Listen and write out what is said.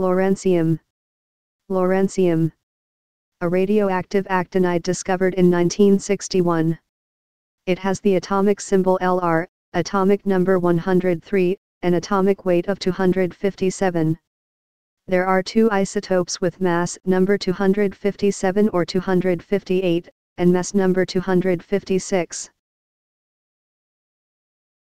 Lawrencium. Lawrencium. A radioactive actinide discovered in 1961. It has the atomic symbol Lr, atomic number 103, and atomic weight of 257. There are two isotopes with mass number 257 or 258, and mass number 256.